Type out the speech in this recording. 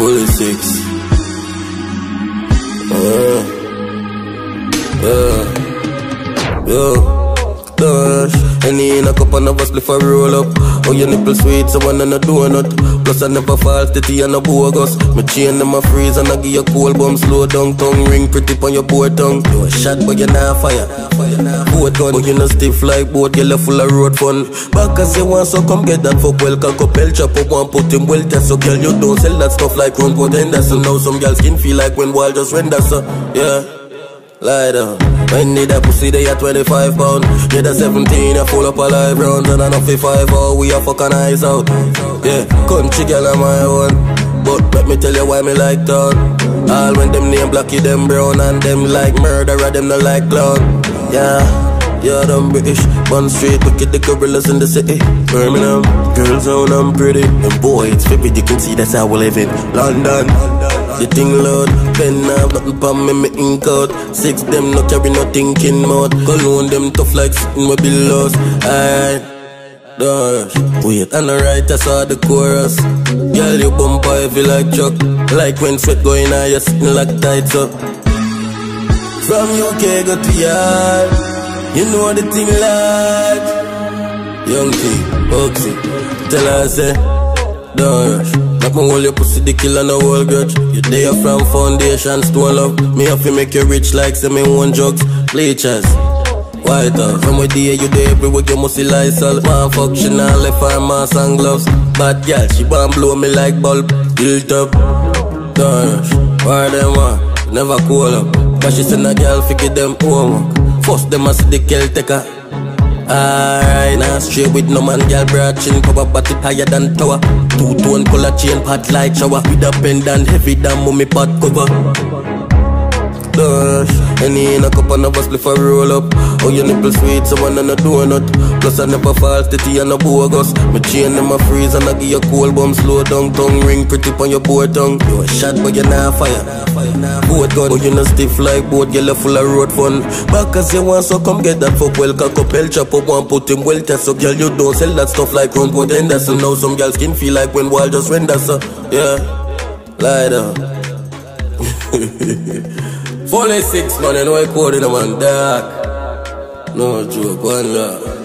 fully six. Uh, uh, yo. Dash, any in a cup and a bus before roll up. Oh, your nipple sweet, so one and a donut. Plus, I never fall titty and a bogus. Me chain them a freeze and I give you cold bomb, slow down, tongue ring pretty on your board tongue. You a shot, but you not fire. Boat gun, but you not stiff like boat, you left full of road fun. Back as you want, so come get that fuck well. Cock up, hell chop up, one put him well test. So, girl, you don't sell that stuff like run potender. So now some girls skin feel like when wall just render, so yeah. Lie down. When need that pussy, they at 25 pound. Yeah, the 17, I full up a live round. And I know 55 oh, we are fucking eyes out. Yeah, country girl on my own. But let me tell you why me like town. All when them name blacky, them brown. And them like murderer, them not like clown. Yeah. Yeah, them British, one straight, wicked the gorillas in the city. Birmingham, girls own I'm pretty. And boy, it's vivid, you can see that's how we live in London. The thing loud, pen have nothing pa me, me ink out Six them no carry no thinking mouth Cologne them tough like sitting with billows. Alright Dash Wait, and the right I saw the chorus. Girl, you bumper heavy like truck. Like when sweat going on, you sitting like tights up. From UK go to yard. You know the thing like. Young T, Oxy Tell her say Don't rush Make me hold your pussy the killer no whole grudge. You there from foundation stone love. Me have to make you rich like say me one drugs Bleachers. White house From where there you there everywhere you must see Lysol. Man fuck she not left her mask and gloves. Bad girl she want blow me like bulb. Built up. Rush Why them want? Never cool up. But she send a girl figure them homework. First them a see the girl take her Alright, now straight with no man, girl broad chin Cover body higher than tower. Two tone color chain, pot like shower With a pendant heavy than mummy pot cover any in a cup and a bus before roll up. Oh, your nipple sweet, so one and a donut. Plus I never fall titty and a bogus. My chain them a freeze and I give you cold bomb Slow down, tongue ring pretty on your board tongue. You a shot but you're not fire. Boat gun, but you not stiff like boat. Girl, you full of road fun. Back as you want, so come get that fuck. Well Cock up, hell chop up, one put him well test So girl, you don't sell that stuff like run potender So now some girls skin feel like when wall just render So, yeah, lie down 46 man, you know I code in a man dark. No joke, one love